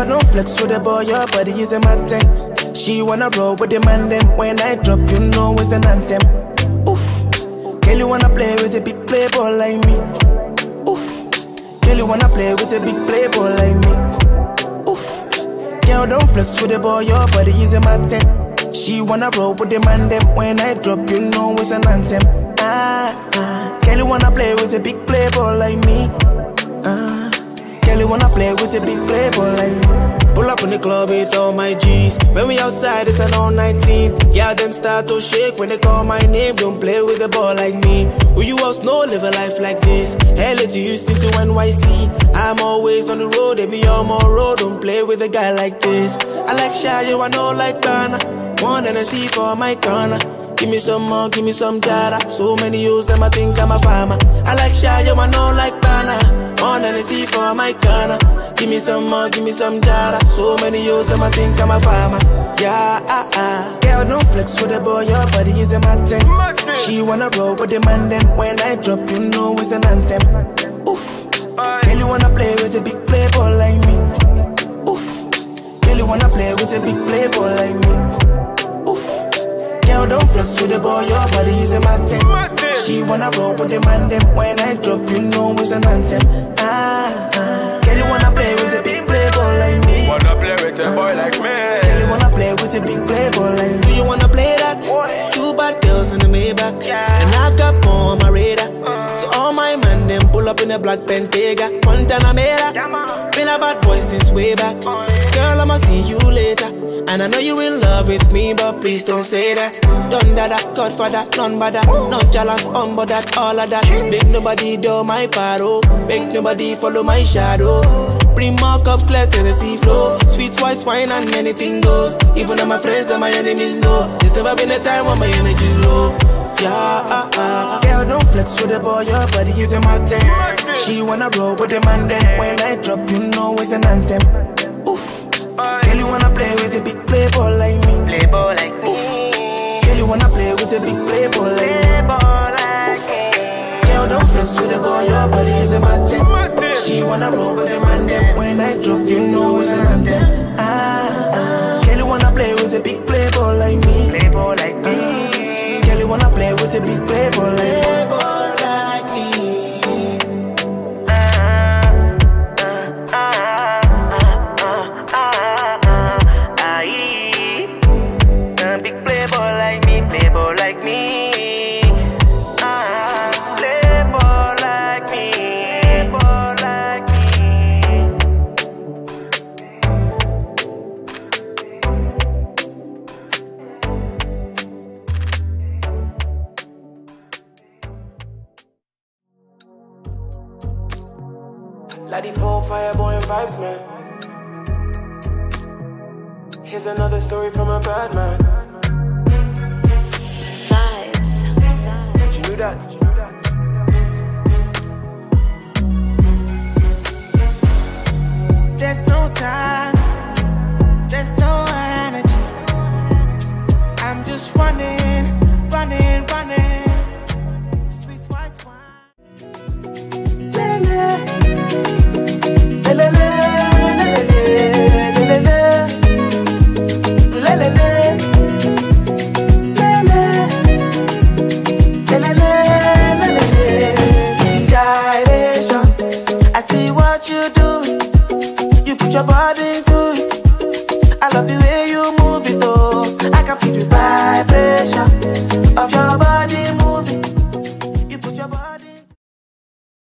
Girl, don't flex with the boy, your body is a magnet. She wanna roll with the man, them when I drop, you know it's an anthem. Oof, girl, you wanna play with a big playboy like me. Oof, girl, you wanna play with a big playboy like me. Oof, girl, don't flex with the boy, your body is a magnet. She wanna roll with the man, them when I drop, you know it's an anthem. Ah, ah, girl, you wanna play with a big playboy like me. Ah. Girl, you wanna play with a big playboy like. Pull up in the club with all my G's. When we outside, it's an all 19. Yeah, them start to shake when they call my name. Don't play with a ball like me. Who you else know live a life like this? LA, to Houston to NYC. I'm always on the road, they be on my road. Don't play with a guy like this. I like shayo I know like gbana. One Hennessy for my corner. Give me some more, give me some data. So many use them, I think I'm a farmer. I like shayo I know like gbana. On see for my corner. Give me some more, give me some data. So many use them, I think I'm a farmer. Yeah, ah, ah. Girl, don't flex with the boy, your body is a magnet. She wanna roll with the man, then when I drop, you know it's an anthem. Oof. Girl, you wanna play with a big playboy like me. She roll with the man, then when I drop, you know it's an anthem. Ah, ah. Girl, you wanna play with a big playboy like me. Wanna play with a boy like me? Girl, you wanna play with a big playboy like me. Do you wanna play that? Two bad girls in the Maybach, and I've got more on my radar. So all my man them pull up in a black Bentayga, Montana Mera. Been a bad boy since way back. Girl, I'ma see you later. And I know you're in love with me, but please don't say that. Done that, that Godfather, none but that. Not jealous, on but that, all of that. Make nobody do my paro. Make nobody follow my shadow. Bring more cups, let Tennessee flow. Sweet white wine and anything goes. Even on my friends and my enemies know. There's never been a time when my energy low. Yeah, ah, ah. Girl, don't flex with the boy, your body is a magnet. She wanna roll with the man, then when I drop, you know it's an anthem. She wanna roll with the man, then when I drop, you know it's an Like the pole Fireboy and vibes, man. Here's another story from a bad man. Vibes. Did you know that? Did you know that? There's no time. There's no